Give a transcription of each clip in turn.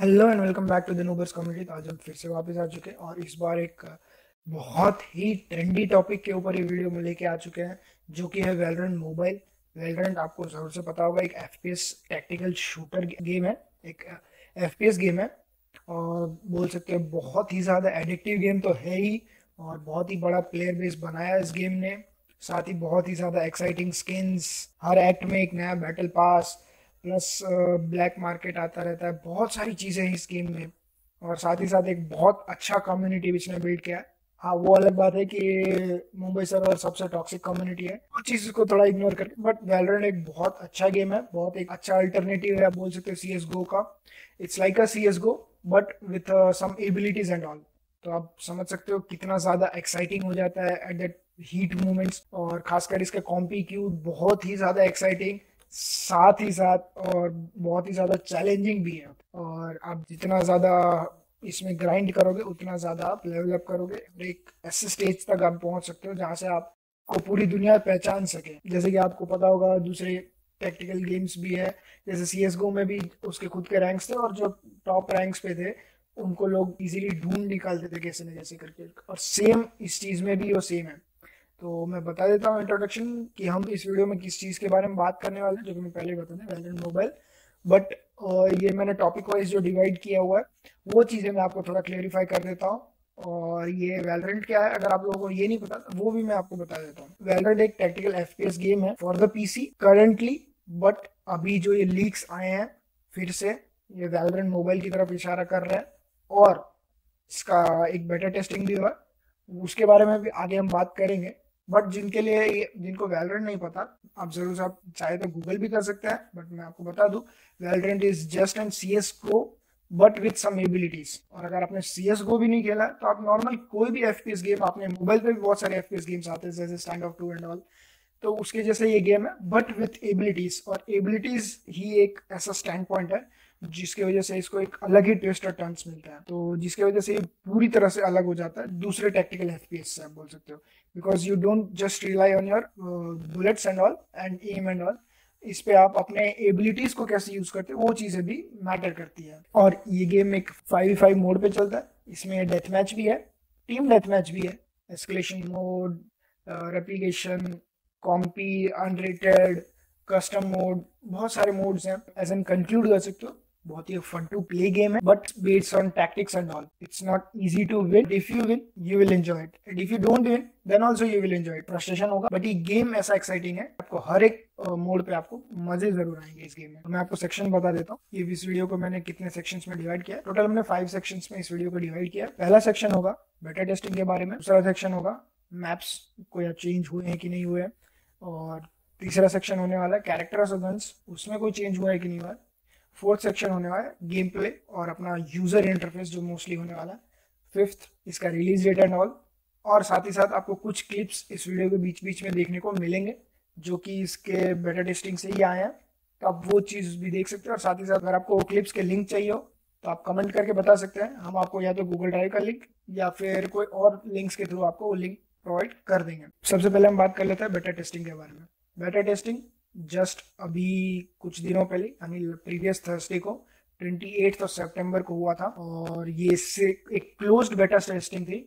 Hello and welcome back to the noobers community आज हम फिर से वापस आ चुके हैं और इस बार एक बहुत ही ट्रेंडी टॉपिक के ऊपर ये वीडियो में लेके आ चुके हैं, जो कि है वेलरेंट मोबाइल वेलरेंट आपको ज़रूर से पता होगा, एक एफपीएस टैक्टिकल शूटर गेम है, एक एफपीएस गेम है और बोल सकते हैं बहुत ही ज़्यादा एडिक्टिव गेम तो है ही और बहुत ही बड़ा प्लेयर बेस बनाया इस गेम ने। साथ ही बहुत ही ज़्यादा एक्साइटिंग स्किन्स हर एक्ट में एक नया battle pass plus black market आता रहता है। बहुत सारी चीज़ें हैं इस गेम में। और साथ ही साथ एक बहुत अच्छा कम्युनिटी इसने बिल्ड किया है। हाँ वो अलग बात है कि मुंबई सर्वर सबसे टॉक्सिक कम्युनिटी है। उस चीज़ को थोड़ा इग्नोर करके बट वेलरेंट एक बहुत अच्छा गेम है। बहुत एक अच्छा अल्टरनेटिव है, आप बोल सकते हो सी एस गो का। It's like a C S go but with some abilities and all तो आप समझ सकते हो कितना ज़्यादा एक्साइटिंग हो जाता है एट दैट हीट मूवमेंट्स और खासकर इसका कॉम्पी क्यू बहुत ही ज़्यादा एक्साइटिंग साथ ही साथ और बहुत ही ज़्यादा चैलेंजिंग भी है। और आप जितना ज़्यादा इसमें ग्राइंड करोगे, उतना ज़्यादा आप लेवल अप करोगे। एक ऐसे स्टेज तक आप पहुँच सकते हो जहाँ से आपको पूरी दुनिया पहचान सके। जैसे कि आपको पता होगा, दूसरे टेक्टिकल गेम्स भी है। जैसे सी एस गो में भी उसके खुद के रैंक्स थे और जो टॉप रैंक्स पे थे, उनको लोग इजीली ढूंढ निकालते थे कैसे न कैसे करके। और सेम इस चीज़ में भी वो सेम है। तो मैं बता देता हूँ इंट्रोडक्शन कि हम इस वीडियो में किस चीज़ के बारे में बात करने वाले हैं, जो कि मैं पहले बता दें वैलेंट मोबाइल बट ये मैंने टॉपिक वाइज जो डिवाइड किया हुआ है, वो चीज़ें मैं आपको थोड़ा क्लेरिफाई कर देता हूँ। और ये वेलरेंट क्या है, अगर आप लोगों को ये नहीं पता, वो भी मैं आपको बता देता हूँ। वेलरेंट एक टेक्टिकल एफ़ गेम है for the PC currently but अभी जो ये लीक्स आए हैं, फिर से ये वेलरेंट मोबाइल की तरफ़ इशारा कर रहे हैं। और इसका एक बेटर टेस्टिंग भी हुआ उसके बारे में भी आगे हम बात करेंगे। बट जिनके लिए जिनको वैलरेंट नहीं पता, आप ज़रूर आप चाहे तो गूगल भी कर सकते हैं बट मैं आपको बता दूँ Valorant is just and C S go but with some abilities और अगर आपने सी एस गो भी नहीं खेला तो आप नॉर्मल कोई भी एफ़ पी एस गेम आपने मोबाइल पे भी बहुत सारे एफ़ गेम्स आते हैं, जैसे stand off two and all तो उसके जैसे ये गेम है बट विथ एबिलिटीज और एबिलिटीज ही एक ऐसा स्टैंड पॉइंट है, जिसकी वजह से इसको एक अलग ही ट्विस्ट और टर्न्स मिलता है. तो जिसकी वजह से ये पूरी तरह से अलग हो जाता है, दूसरे टेक्टिकल एफ़ से आप बोल सकते हो. Because you don't just rely on your bullets and all and aim and all इस पे आप अपने एबिलिटीज को कैसे यूज़ करते हो, वो चीज़ें भी मैटर करती है। और ये गेम एक फाइव फाइव मोड पे चलता है। इसमें डेथ मैच भी है टीम डेथ मैच भी है। Escalation mode replication comp unrated custom mode बहुत सारे मोड्स हैं। एज एन कंक्लूड कर सकते हो। बहुत ही फन टू प्ले गेम है but based on tactics and all it's not easy to win if you win you will enjoy it and if you don't win then also you will enjoy frustration होगा but ये game ऐसा exciting है, आपको हर एक mode पे आपको मज़े ज़रूर आएँगे इस गेम में। मैं आपको सेक्शन बता देता हूँ इस वीडियो को मैंने कितने सेक्शंस में डिवाइड किया टोटल हमने फाइव सेक्शंस में इस वीडियो को डिवाइड किया पहला सेक्शन होगा बेटर टेस्टिंग के बारे में, दूसरा सेक्शन होगा मैप्स कोई चेंज हुए हैं कि नहीं हुए हैं। और तीसरा सेक्शन होने वाला है कैरेक्टर ऑफ़ गन्स उसमें कोई चेंज हुआ है कि नहीं हुआ फोर्थ सेक्शन होने वाला है गेम प्ले और अपना यूज़र इंटरफेस जो मोस्टली होने वाला है। फिफ्थ इसका रिलीज़ डेट एंड ऑल और साथ ही साथ आपको कुछ क्लिप्स इस वीडियो के बीच बीच में देखने को मिलेंगे, जो कि इसके बेटर टेस्टिंग से ही आए हैं। तो आप वो चीज़ भी देख सकते हैं और साथ ही साथ अगर आपको क्लिप्स के लिंक चाहिए हो तो आप कमेंट करके बता सकते हैं। हम आपको या तो गूगल ड्राइव का लिंक या फिर कोई और लिंक्स के थ्रू आपको वो लिंक प्रोवाइड कर देंगे। सबसे पहले हम बात कर लेते हैं बेटर टेस्टिंग के बारे में। बेटर टेस्टिंग जस्ट अभी कुछ दिनों पहले, यानी प्रीवियस थर्सडे को ट्वेंटी एट ऑफ़ सेप्टेम्बर को हुआ था, और ये से एक क्लोज्ड बेटा टेस्टिंग थी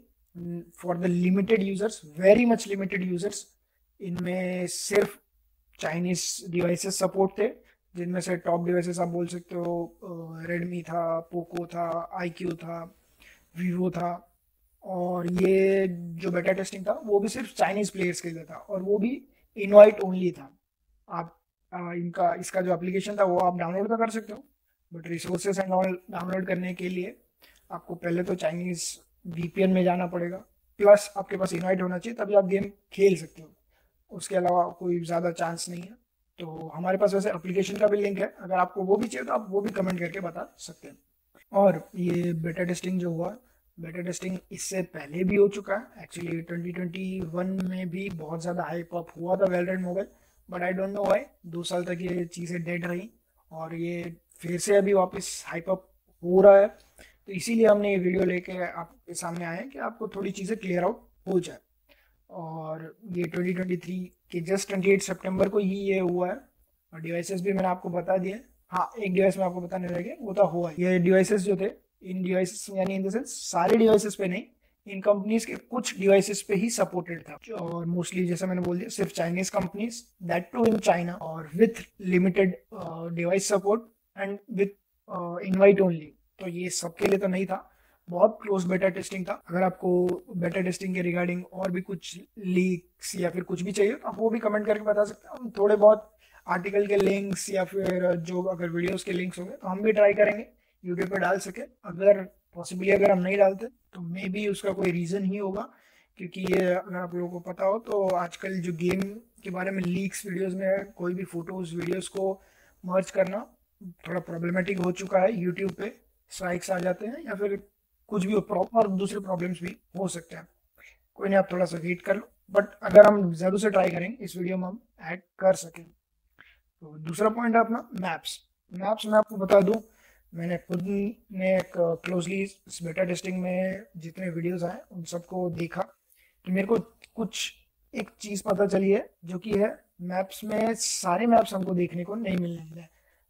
for the limited users very much limited users इनमें सिर्फ़ चाइनीज़ डिवाइसेस सपोर्ट थे, जिनमें से टॉप डिवाइसेस आप बोल सकते हो रेडमी था पोको था आई क्यू था वीवो था, और ये जो बेटा टेस्टिंग था, वो भी सिर्फ़ चाइनीज़ प्लेयर्स के लिए था, और वो भी इनवाइट ओनली था। आप आ, इनका इसका जो एप्लीकेशन था वो आप डाउनलोड तो कर सकते हो but resources and all download करने के लिए आपको पहले तो चाइनीज़ वीपीएन में जाना पड़ेगा प्लस आपके पास इनवाइट होना चाहिए तभी आप गेम खेल सकते हो। उसके अलावा कोई ज़्यादा चांस नहीं है तो हमारे पास वैसे एप्लीकेशन का भी लिंक है अगर आपको वो भी चाहिए तो आप वो भी कमेंट करके बता सकते हैं। और ये बेटा टेस्टिंग जो हुआ बेटा टेस्टिंग इससे पहले भी हो चुका है एक्चुअली 2021 में भी बहुत ज़्यादा हाइप अप हुआ था Valorant mobile but I don't know why दो साल तक ये चीज़ें डेड रही और ये फिर से अभी वापस हाइप अप हो रहा है। तो इसीलिए हमने ये वीडियो लेके आपके सामने आए कि आपको थोड़ी चीज़ें क्लियर आउट हो जाए। और ये 2023 के जस्ट 28 सितंबर को ही ये हुआ है। और डिवाइसेस भी मैंने आपको बता दिए हाँ। एक डिवाइस में आपको बताने लगे वो तो हुआ है ये डिवाइसेस जो थे, इन डिवाइसेस यानी इन द सेंस सारे डिवाइसेस पे नहीं इन कंपनीज़ के कुछ डिवाइसेस पे ही सपोर्टेड था। और मोस्टली जैसे मैंने बोल दिया, सिर्फ़ Chinese companies that too in China और with limited device support and with invite only तो ये सबके लिए तो नहीं था। बहुत क्लोज बेटा टेस्टिंग था। अगर आपको बेटा टेस्टिंग के रिगार्डिंग और भी कुछ लीक्स या फिर कुछ भी चाहिए तो आप वो भी कमेंट करके बता सकते हैं। हम थोड़े बहुत आर्टिकल के लिंक्स या फिर जो अगर वीडियोस के लिंक्स होंगे तो हम भी ट्राई करेंगे। यूट्यूब पे डाल सके। अगर पॉसिबली अगर हम नहीं डालते तो मे बी उसका कोई रीज़न ही होगा, क्योंकि ये अगर आप लोगों को पता हो तो आजकल जो गेम के बारे में लीक्स वीडियोस में कोई भी फ़ोटोज़ वीडियोस को मर्ज करना थोड़ा प्रॉब्लमेटिक हो चुका है यूट्यूब पे। स्ट्राइक्स आ जाते हैं या फिर कुछ भी और दूसरे प्रॉब्लम्स भी हो सकते हैं। कोई नहीं, आप थोड़ा सा वेट कर लो। बट अगर हम ज़रूर से ट्राई करेंगे इस वीडियो में हम ऐड कर सकें। तो दूसरा पॉइंट है अपना मैप्स मैप्स मैं आपको बता दूँ मैंने खुद ने एक क्लोजली इस बेटा टेस्टिंग में जितने वीडियोस आए, उन सबको देखा कि मेरे को कुछ एक चीज़ पता चली है, जो कि है मैप्स में, सारे मैप्स हमको देखने को नहीं मिलने वाले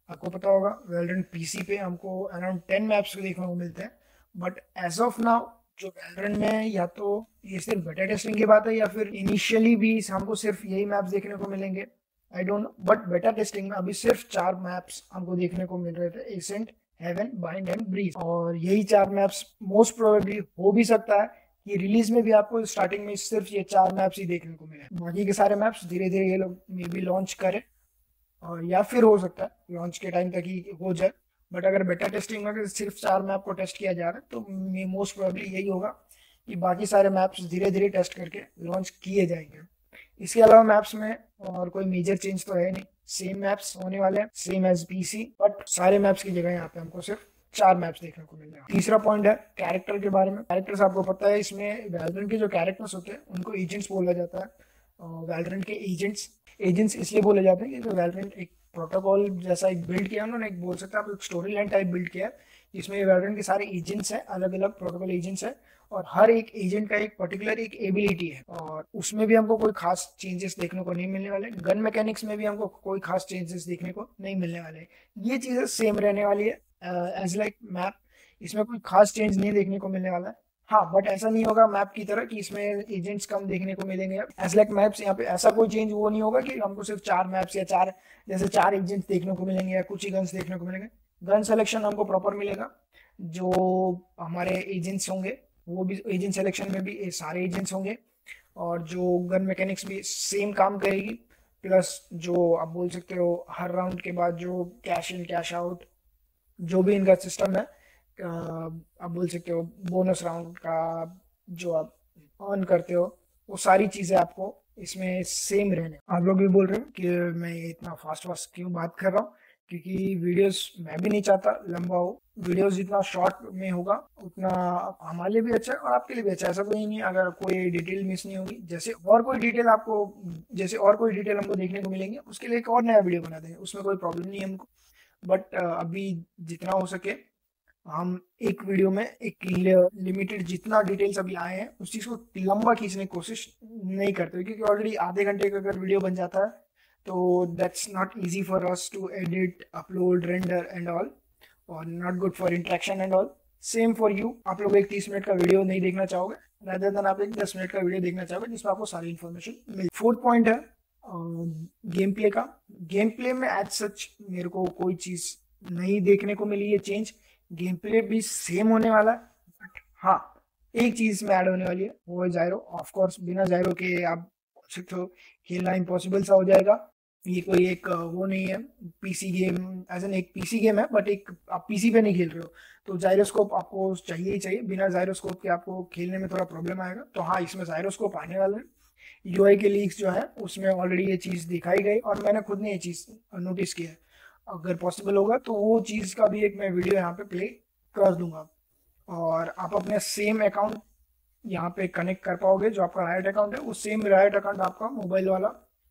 आपको पता होगा वेलरेंट पीसी पे हमको अराउंड टेन मैप्स देखने को मिलते हैं। बट एज ऑफ़ नाउ जो वेलरेंट में या तो ये सिर्फ़ बेटा टेस्टिंग की बात है, या फिर इनिशियली भी हमको सिर्फ़ यही मैप्स देखने को मिलेंगे। I don't but beta testing में अभी सिर्फ़ चार मैप्स हमको देखने को मिल रहे थे Ascent Haven Bind and Breeze और यही चार मैप्स मोस्ट प्रोबेबली हो भी सकता है कि रिलीज़ में भी आपको स्टार्टिंग में सिर्फ़ ये चार मैप्स ही देखने को मिले। बाकी के सारे मैप्स धीरे धीरे ये लोग मे बी लॉन्च करें और या फिर हो सकता है लॉन्च के टाइम तक ही हो जाए। बट अगर बेटा टेस्टिंग में सिर्फ़ चार मैप को टेस्ट किया जा रहा है तो मोस्ट प्रोबेबली यही होगा कि बाकी सारे मैप्स धीरे धीरे टेस्ट करके लॉन्च किए जाएँगे। इसके अलावा मैप्स में और कोई मेजर चेंज तो है नहीं। सेम मैप्स होने वाले हैं सेम एज पीसी बट सारे मैप्स की जगह यहाँ पे हमको सिर्फ़ चार मैप्स देखने को मिल जाएगा तीसरा पॉइंट है कैरेक्टर के बारे में। कैरेक्टर्स आपको पता है, इसमें वैलरेंट के जो कैरेक्टर्स होते हैं, उनको एजेंट्स बोला जाता है वैलरेंट के एजेंट्स एजेंट्स इसलिए बोले जाते हैं कि वैलरेंट एक प्रोटोकॉल जैसा एक बिल्ड किया उन्होंने, एक बोल सकते हैं आप, एक स्टोरी लाइन टाइप बिल्ड किया है, जिसमें वैलरेंट के सारे एजेंट्स हैं अलग अलग प्रोटोकॉल एजेंट्स हैं, और हर एक एजेंट का एक पर्टिकुलर एक एबिलिटी है। और उसमें भी हमको कोई खास चेंजेस देखने को नहीं मिलने वाले गन मैकेनिक्स में भी हमको कोई खास चेंजेस देखने को नहीं मिलने वाले। ये चीज़ें सेम रहने वाली है एज लाइक मैप इसमें कोई खास चेंज नहीं देखने को मिलने वाला। है हाँ बट ऐसा नहीं होगा मैप की तरह कि इसमें एजेंट्स कम देखने को मिलेंगे। लाइक मैप्स यहाँ पे ऐसा कोई चेंज वो नहीं होगा कि हमको सिर्फ़ चार मैप्स या चार, जैसे चार एजेंट्स देखने को मिलेंगे या कुछ ही गन्स देखने को मिलेंगे। गन सिलेक्शन हमको प्रॉपर मिलेगा। जो हमारे एजेंट्स होंगे, वो भी एजेंट सिलेक्शन में भी सारे एजेंट्स होंगे। और जो गन मैकेनिक्स भी सेम काम करेगी। प्लस जो आप बोल सकते हो, हर राउंड के बाद जो कैश इन कैश आउट जो भी इनका सिस्टम है आप बोल सकते हो बोनस राउंड का जो आप अर्न करते हो, वो सारी चीज़ें आपको इसमें सेम रहने। आप लोग भी बोल रहे हो कि मैं इतना फास्ट फास्ट क्यों बात कर रहा हूँ? क्योंकि वीडियोस मैं भी नहीं चाहता, लंबा हो। वीडियोस जितना शॉर्ट में होगा, उतना हमारे लिए भी अच्छा है और आपके लिए भी अच्छा ऐसा कोई नहीं, अगर कोई डिटेल मिस नहीं होगी, जैसे और कोई डिटेल आपको, जैसे और कोई डिटेल हमको देखने को मिलेंगे, उसके लिए एक और नया वीडियो बना देंगे, उसमें कोई प्रॉब्लम नहीं है हमको। बट अभी जितना हो सके हम एक वीडियो में एक लिमिटेड जितना डिटेल्स अभी आए हैं, उस चीज़ को लंबा खींचने की कोशिश नहीं करते क्योंकि ऑलरेडी आधे घंटे का अगर वीडियो बन जाता है तो that's not easy for us to edit upload render and all और not good for interaction and all same for you आप लोग एक तीस मिनट का वीडियो नहीं देखना चाहोगे रदर देन आप एक दस मिनट का वीडियो देखना चाहोगे, जिसमें आपको सारी इन्फॉर्मेशन मिल फोर्थ पॉइंट है गेम प्ले का। गेम प्ले में एज सच मेरे को कोई चीज़ नहीं देखने को मिली है चेंज गेम प्ले भी सेम होने वाला है बट हाँ एक चीज़ में ऐड होने वाली है, वो है जायरो ऑफ़ कोर्स बिना जायरो के आप सकते हो खेलना इम्पॉसिबल सा हो जाएगा। ये कोई एक वो नहीं है पीसी गेम एज एन एक पीसी गेम है बट एक आप पीसी पे नहीं खेल रहे हो। तो जायरोस्कोप आपको चाहिए ही चाहिए। बिना जायरोस्कोप के आपको खेलने में थोड़ा प्रॉब्लम आएगा। तो हाँ इसमें जायरोस्कोप आने वाला है। यू के लीक्स जो है, उसमें ऑलरेडी ये चीज़ दिखाई गई, और मैंने खुद ने ये चीज़ नोटिस किया है। अगर पॉसिबल होगा तो वो चीज़ का भी एक मैं वीडियो यहाँ पे प्ले कर दूँगा। और आप अपने सेम अकाउंट यहाँ पे कनेक्ट कर पाओगे, जो आपका राइट अकाउंट है वो सेम राइट अकाउंट आपका मोबाइल वाला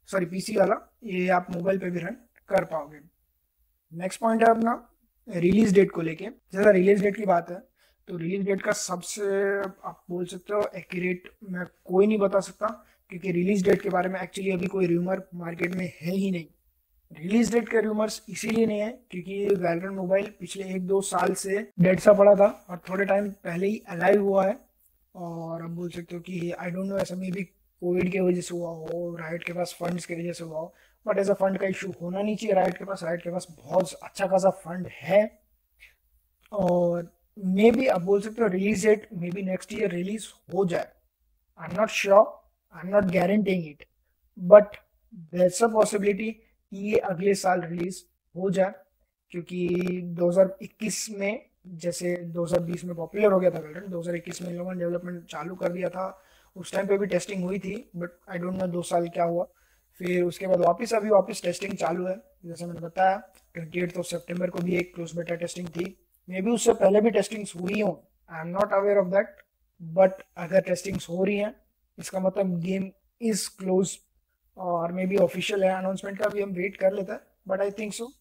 सॉरी पीसी वाला, ये आप मोबाइल पे भी रन कर पाओगे। नेक्स्ट पॉइंट है अपना रिलीज़ डेट को लेके। जैसा रिलीज़ डेट की बात है तो रिलीज़ डेट का सबसे, आप बोल सकते हो एक्यूरेट मैं कोई नहीं बता सकता, क्योंकि रिलीज़ डेट के बारे में एक्चुअली अभी कोई र्यूमर मार्केट में है ही नहीं। रिलीज़ डेट के रूमर्स इसीलिए नहीं है, क्योंकि वैलरेंट मोबाइल पिछले एक दो साल से डेड सा पड़ा था और थोड़े टाइम पहले ही अलाइव हुआ है। और आप बोल सकते हो कि आई डोंट नो ऐसा मे भी कोविड की वजह से हुआ हो राइट के पास फंड्स की वजह से हुआ हो बट ऐसा फंड का इशू होना नहीं चाहिए राइट के पास। राइट के पास बहुत अच्छा खासा फंड है। और मे बी आप बोल सकते हो release date maybe next year release हो जाए। I am not sure I am not guaranteeing it but there a possibility कि ये अगले साल रिलीज़ हो जाए, क्योंकि 2021 में, जैसे 2020 में पॉपुलर हो गया था वेल्डन 2021 में इन लोगों ने डेवलपमेंट चालू कर दिया था। उस टाइम पे भी टेस्टिंग हुई थी बट आई डोंट नो दो साल क्या हुआ। फिर उसके बाद वापस, अभी वापस टेस्टिंग चालू है। जैसे मैंने बताया ट्वेंटी एट ऑफ़ सेप्टेम्बर को भी एक क्लोज बेटा टेस्टिंग थी। मे बी उससे पहले भी टेस्टिंग हुई हो I am not aware of that but अगर टेस्टिंग हो रही हैं, इसका मतलब गेम इज़ क्लोज और मे बी ऑफिशियल है अनाउंसमेंट का भी हम वेट कर लेते हैं but I think so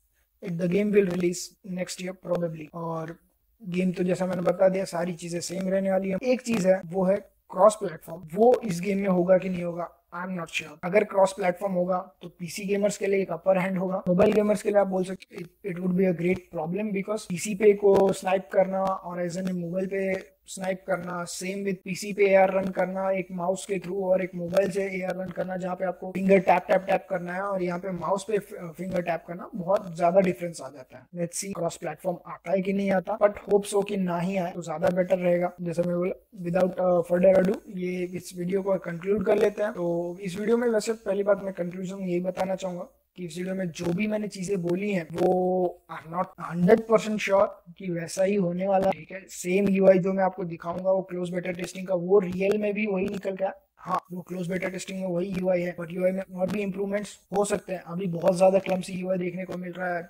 it the game will release next year probably और गेम तो जैसा मैंने बता दिया, सारी चीज़ें सेम रहने वाली है। एक चीज़ है, वो है क्रॉस प्लेटफॉर्म वो इस गेम में होगा कि नहीं होगा? आई एम नॉट श्योर अगर क्रॉस प्लेटफॉर्म होगा तो पीसी गेमर्स के लिए एक अपर हैंड होगा। मोबाइल गेमर्स के लिए आप बोल सकते it would be a great problem because PC पे को स्नाइप करना और एज एन मोबाइल पे स्नाइप करना सेम विद पीसी पे एआर रन करना, एक माउस के थ्रू और एक मोबाइल से एआर रन करना, जहाँ पे आपको फिंगर टैप टैप टैप करना है और यहाँ पे माउस पे फिंगर टैप करना, बहुत ज़्यादा डिफरेंस आ जाता है। लेट्स सी क्रॉस प्लेटफॉर्म आता है कि नहीं आता बट होप सो कि ना ही आए तो ज़्यादा बेटर रहेगा। जैसे मैं बोला विदाउट फर्दर अडू ये इस वीडियो को कंक्लूड कर लेते हैं। तो इस वीडियो में वैसे पहली बात मैं कंक्लूजन यही बताना चाहूँगा। कि इस वीडियो में जो भी मैंने चीज़ें बोली हैं, वो I not hundred percent sure कि वैसा ही होने वाला ठीक है? सेम यूआई जो मैं आपको दिखाऊँगा, वो क्लोज बेटर टेस्टिंग का, वो रियल में भी वही निकल गया। हाँ वो क्लोज बेटर टेस्टिंग में वही यूआई है बट यूआई में और भी इंप्रूवमेंट्स हो सकते हैं। अभी बहुत ज़्यादा क्लम्सी यूआई देखने को मिल रहा है।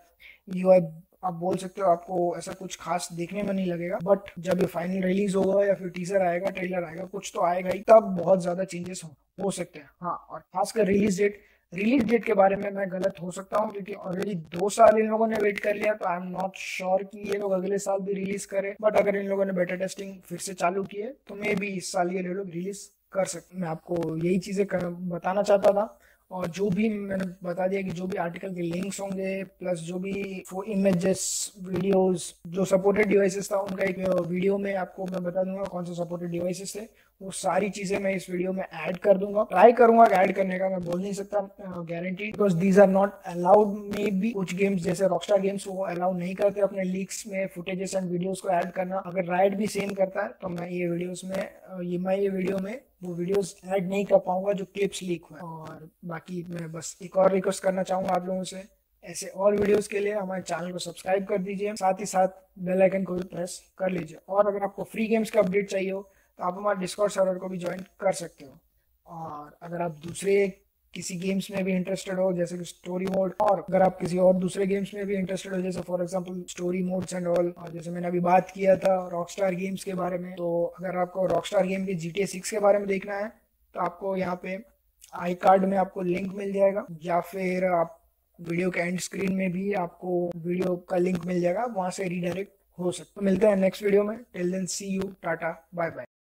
यूआई आप बोल सकते हो, आपको ऐसा कुछ खास देखने में नहीं लगेगा बट जब ये फाइनल रिलीज़ होगा या फिर टीजर आएगा ट्रेलर आएगा, कुछ तो आएगा ही, तब बहुत ज़्यादा चेंजेस हो सकते हैं। हाँ और खासकर रिलीज़ डेट रिलीज़ डेट के बारे में मैं गलत हो सकता हूँ, क्योंकि ऑलरेडी दो साल इन लोगों ने वेट कर लिया तो आई एम नॉट श्योर कि ये लोग अगले साल भी रिलीज़ करें। बट अगर इन लोगों ने बेटर टेस्टिंग फिर से चालू की है तो मे भी इस साल ये लोग रिलीज़ कर सकते मैं आपको यही चीज़ें बताना चाहता था। और जो भी मैंने बता दिया कि जो भी आर्टिकल के लिंक्स होंगे प्लस जो भी इमेजेस वीडियोस जो सपोर्टेड डिवाइसेस था, उनका एक वीडियो में आपको मैं बता दूँगा कौन से सपोर्टेड डिवाइसेस थे। वो सारी चीज़ें मैं इस वीडियो में ऐड कर दूँगा। ट्राई करूँगा ऐड करने का, मैं बोल नहीं सकता guarantee because these are not allowed maybe कुछ गेम्स जैसे रॉकस्टार गेम्स वो अलाउ नहीं करते अपने लीक्स में फुटेजेस एंड वीडियोस को ऐड करना। अगर राइट भी सेम करता है तो मैं ये वीडियोस में ये मैं ये वीडियो में वो वीडियोस ऐड नहीं कर पाऊँगा जो क्लिप्स लीक हुए और बाकी मैं बस एक और रिक्वेस्ट करना चाहूँगा आप लोगों से, ऐसे और वीडियोस के लिए हमारे चैनल को सब्सक्राइब कर दीजिए। साथ ही साथ बेल आइकन को भी प्रेस कर लीजिए। और अगर आपको फ्री गेम्स का अपडेट चाहिए हो तो आप हमारे डिस्कॉर्ड सर्वर को भी ज्वाइन कर सकते हो। और अगर आप दूसरे किसी गेम्स में भी इंटरेस्टेड हो, जैसे कि स्टोरी मोड और अगर आप किसी और दूसरे गेम्स में भी इंटरेस्टेड हो, जैसे for example story modes and all और जैसे मैंने अभी बात किया था रॉकस्टार गेम्स के बारे में तो अगर आपको रॉकस्टार गेम के जी टी सिक्स के बारे में देखना है तो आपको यहाँ पे आई कार्ड में आपको लिंक मिल जाएगा, या फिर आप वीडियो के एंड स्क्रीन में भी आपको वीडियो का लिंक मिल जाएगा वहाँ से रिडायरेक्ट हो सकता मिलते हैं नेक्स्ट वीडियो में। Till then see you Tata bye bye